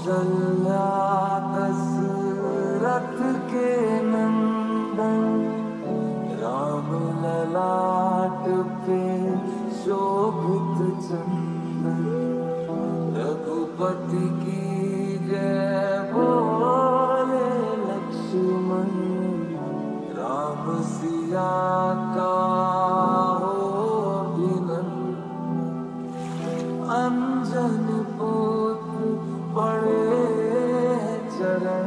कौशल्या दशरथ के नंदन राम ललाट पे शोभित चंदन रघुपति की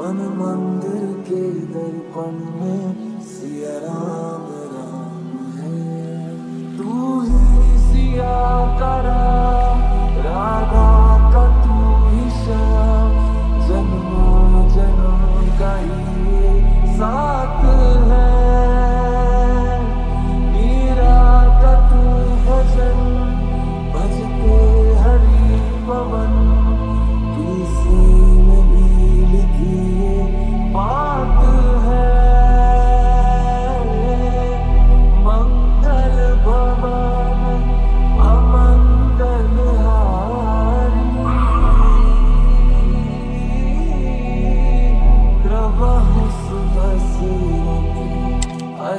मन मंदिर के दर्पण में Siya Ram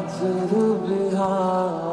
to the behind.